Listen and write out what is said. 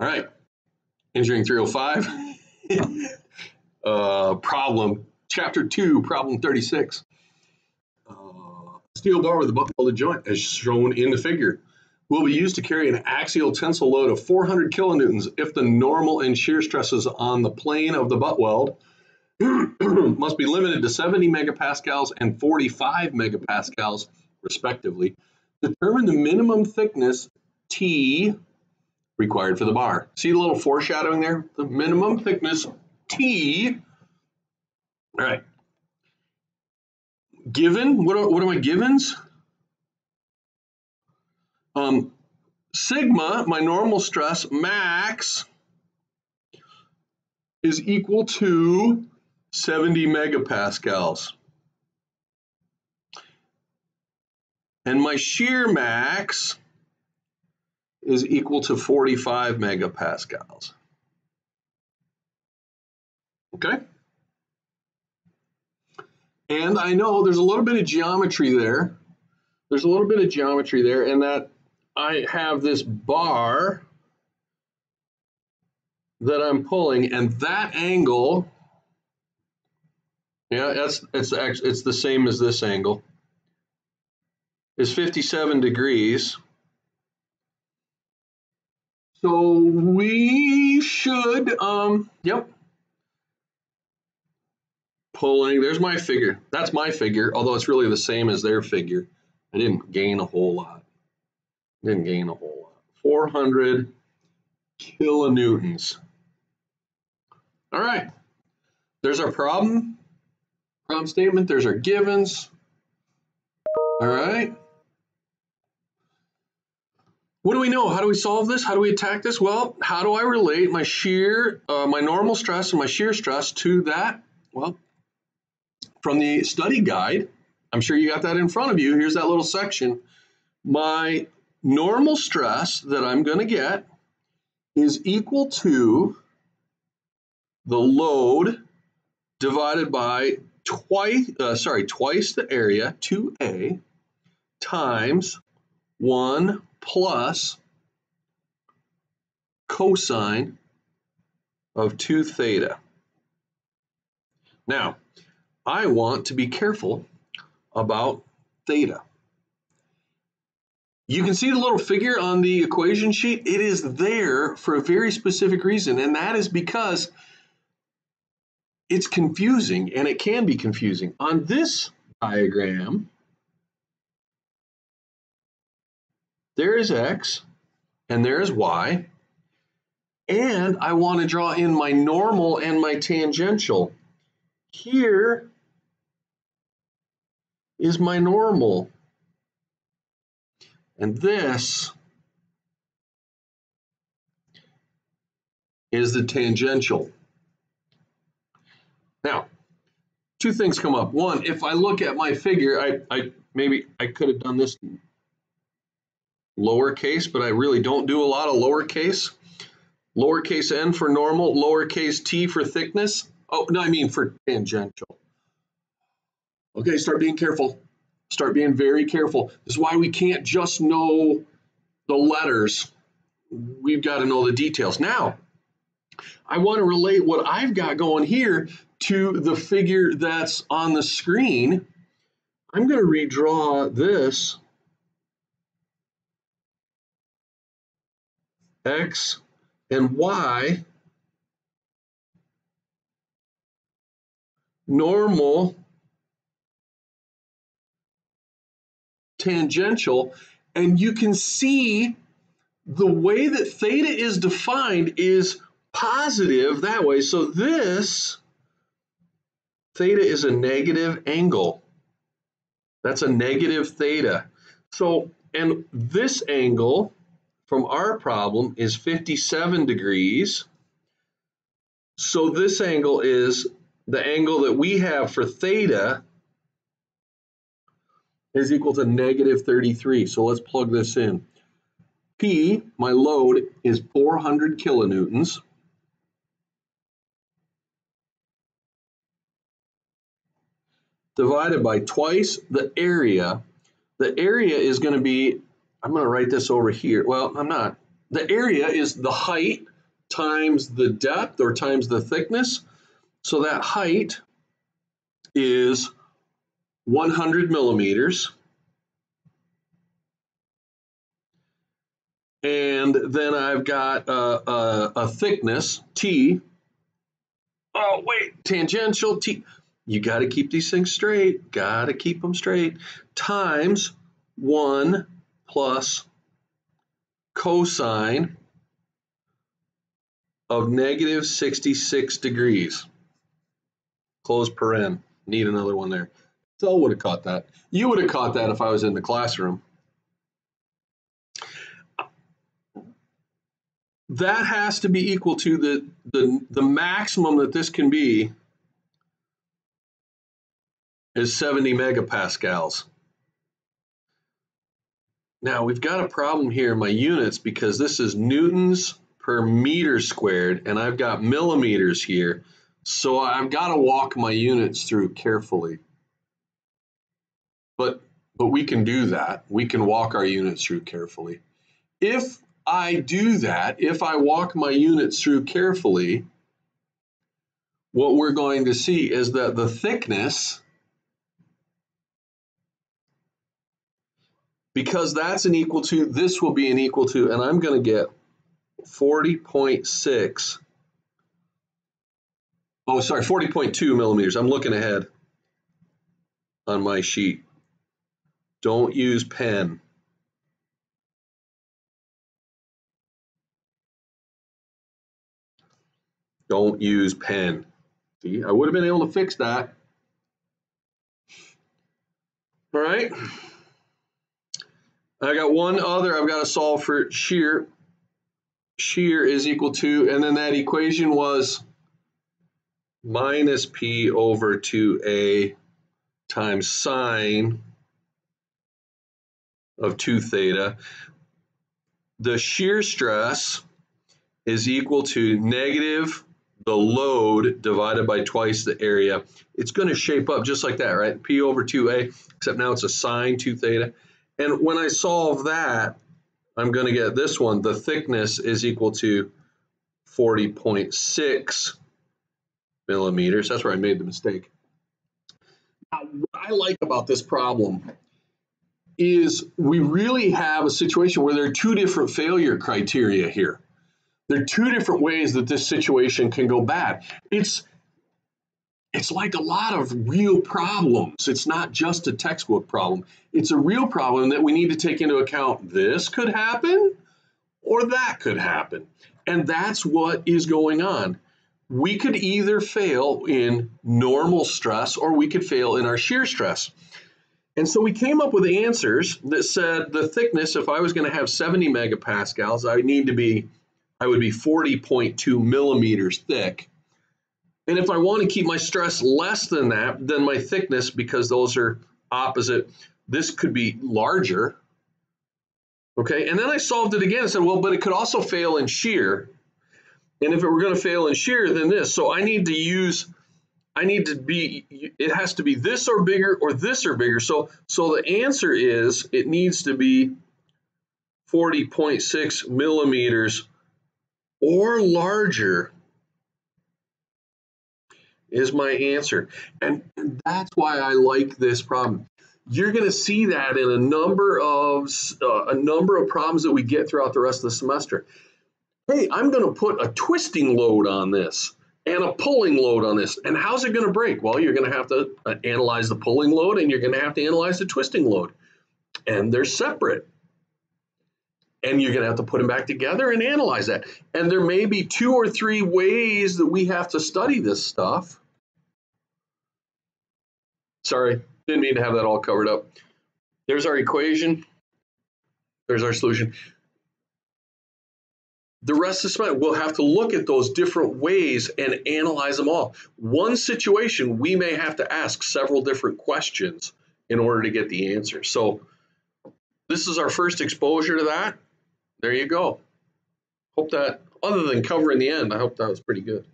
All right. Engineering 305. uh, problem, chapter 2, problem 36. Uh, steel bar with a butt welded joint, as shown in the figure, will be used to carry an axial tensile load of 400 kilonewtons if the normal and shear stresses on the plane of the butt weld must be limited to 70 megapascals and 45 megapascals, respectively. Determine the minimum thickness T required for the bar. See the little foreshadowing there? The minimum thickness T. All right. Given, what are, what are my givens? Um, sigma, my normal stress, max, is equal to 70 megapascals. And my shear max is equal to 45 megapascals. Okay? And I know there's a little bit of geometry there. There's a little bit of geometry there, and that I have this bar that I'm pulling, and that angle, yeah, that's it's it's the same as this angle, is 57 degrees. So we should, um, yep. Pulling, there's my figure. That's my figure, although it's really the same as their figure. I didn't gain a whole lot. Didn't gain a whole lot. 400 kilonewtons. All right. There's our problem. Problem statement. There's our givens. All right. What do we know? How do we solve this? How do we attack this? Well, how do I relate my shear, uh, my normal stress and my shear stress to that? Well, from the study guide, I'm sure you got that in front of you. Here's that little section. My normal stress that I'm going to get is equal to the load divided by twice, uh, sorry, twice the area, 2a, times 1 plus cosine of 2 theta. Now, I want to be careful about theta. You can see the little figure on the equation sheet. It is there for a very specific reason, and that is because it's confusing, and it can be confusing. On this diagram, there is x and there is y. And I want to draw in my normal and my tangential. Here is my normal. And this is the tangential. Now, two things come up. One, if I look at my figure, I, I maybe I could have done this lowercase, but I really don't do a lot of lowercase. Lowercase n for normal, lowercase t for thickness. Oh, no, I mean for tangential. Okay, start being careful. Start being very careful. This is why we can't just know the letters. We've got to know the details. Now, I want to relate what I've got going here to the figure that's on the screen. I'm going to redraw this x and y normal tangential and you can see the way that theta is defined is positive that way. So this theta is a negative angle. That's a negative theta. So and this angle from our problem is 57 degrees. So this angle is the angle that we have for theta is equal to negative 33. So let's plug this in. P, my load, is 400 kilonewtons. Divided by twice the area. The area is going to be I'm going to write this over here. Well, I'm not. the area is the height times the depth or times the thickness. So that height is 100 millimeters. And then I've got a, a, a thickness, T. Oh, wait, tangential T. You got to keep these things straight. Got to keep them straight. Times 1 plus cosine of negative 66 degrees. Close paren. Need another one there. So would have caught that. You would have caught that if I was in the classroom. That has to be equal to the, the, the maximum that this can be is 70 megapascals. Now we've got a problem here in my units because this is newtons per meter squared and I've got millimeters here. So I've got to walk my units through carefully. But, but we can do that. We can walk our units through carefully. If I do that, if I walk my units through carefully, what we're going to see is that the thickness because that's an equal to, this will be an equal to, and I'm going to get 40.6. Oh, sorry, 40.2 millimeters. I'm looking ahead on my sheet. Don't use pen. Don't use pen. See, I would have been able to fix that. All right. I got one other I've got to solve for shear. Shear is equal to, and then that equation was minus P over 2A times sine of 2 theta. The shear stress is equal to negative the load divided by twice the area. It's going to shape up just like that, right? P over 2A, except now it's a sine 2 theta. And when I solve that, I'm going to get this one. The thickness is equal to 40.6 millimeters. That's where I made the mistake. Now, what I like about this problem is we really have a situation where there are two different failure criteria here. There are two different ways that this situation can go bad. It's it's like a lot of real problems. It's not just a textbook problem. It's a real problem that we need to take into account. This could happen or that could happen. And that's what is going on. We could either fail in normal stress or we could fail in our shear stress. And so we came up with answers that said the thickness, if I was going to have 70 megapascals, I need to be, I would be 40.2 millimeters thick. And if I want to keep my stress less than that, then my thickness, because those are opposite, this could be larger. Okay, and then I solved it again and said, well, but it could also fail in shear. And if it were going to fail in shear, then this. So I need to use, I need to be, it has to be this or bigger or this or bigger. So, so the answer is it needs to be 40.6 millimeters or larger is my answer. And that's why I like this problem. You're going to see that in a number of uh, a number of problems that we get throughout the rest of the semester. Hey, I'm going to put a twisting load on this and a pulling load on this. And how's it going to break? Well, you're going to have to uh, analyze the pulling load and you're going to have to analyze the twisting load. And they're separate. And you're going to have to put them back together and analyze that. And there may be two or three ways that we have to study this stuff. Sorry, didn't mean to have that all covered up. There's our equation. There's our solution. The rest of the semester, we'll have to look at those different ways and analyze them all. One situation, we may have to ask several different questions in order to get the answer. So this is our first exposure to that. There you go. Hope that, other than covering the end, I hope that was pretty good.